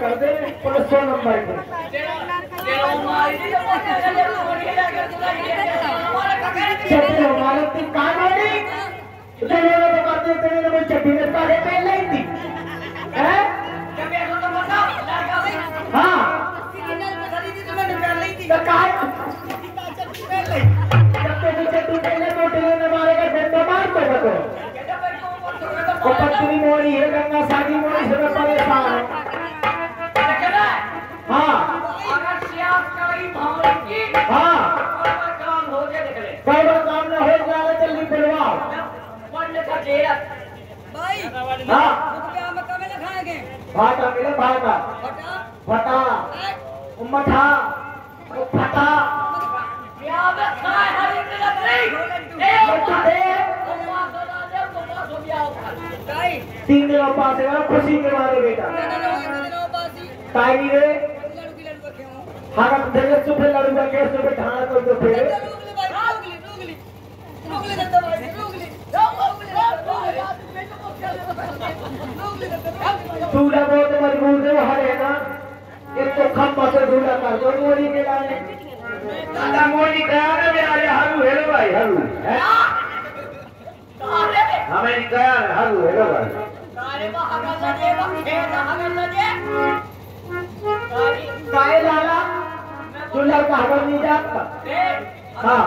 कर दे police number पे चट्टी हमारे की कान होगी जो लोग तो कहते हैं। तेरे में चट्टी सारे पहले ही थी हैं हाँ सिग्नल पे खड़ी थी तो मैंने पहले ही थी तो काय जब तेरी चट्टी पहले तो ने मारे का डंडा मार तो बतो वो पत्नी मोरी है गंगा सागी मोरी से मैं परेशान हूँ हाँ हाँ कई बार काम न हो जाए जल्दी बुलवाओ भाई हाँ। मक्का में लिखाएँगे भाटा मिले भाटा। फटा उमठा फटा तीन दिनों पास है खुशी के मारे बेटा। ताई रे लड़ू की लड़ू रखे हूँ। हागत जगत सुफे लड़ू का केस सुफे ठाना को तो फिर रोक ले भाई रोक ले रोक ले रोक ले करता भाई रोक ले रोक ले रोक ले करता दूल्हा बहुत मजबूर है वो हरे ना एक तो खम्बा कर दो मोरी के लाने दादा मोरी कहा ना मेरा ये हरू हेलो भाई हरू है। हमें कहा हरू हेलो भाई काहे लाला दूल्हा का हवर नहीं जाता हाँ।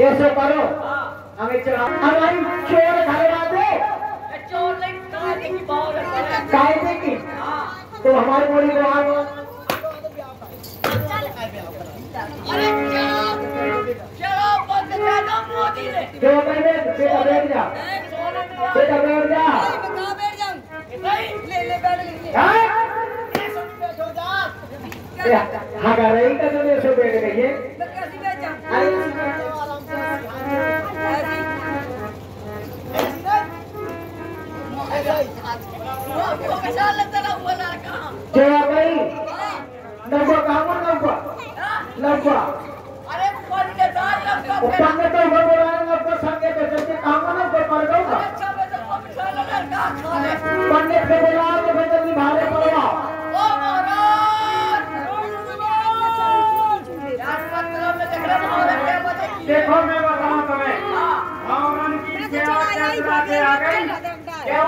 ऐसे करो हमें चढ़ा हमारी चोर खड़े दे काहे की? तो हमारी मोरी को आ बेटा बैठ जा बेटा बैठ जा। हाँ? हाँ रही का तो बैठ गई है। जया भाई नब्बा काम नब्बा नब्बा वो पंगे तो हो बोला नब्बा संगे तो जैसे काम ना कर मर गया पंडित से बोला तो फिर जल्दी भारे पड़वा देखो मैं बताऊँ तुम्हें। और उनकी सेवा करते आ गई। क्या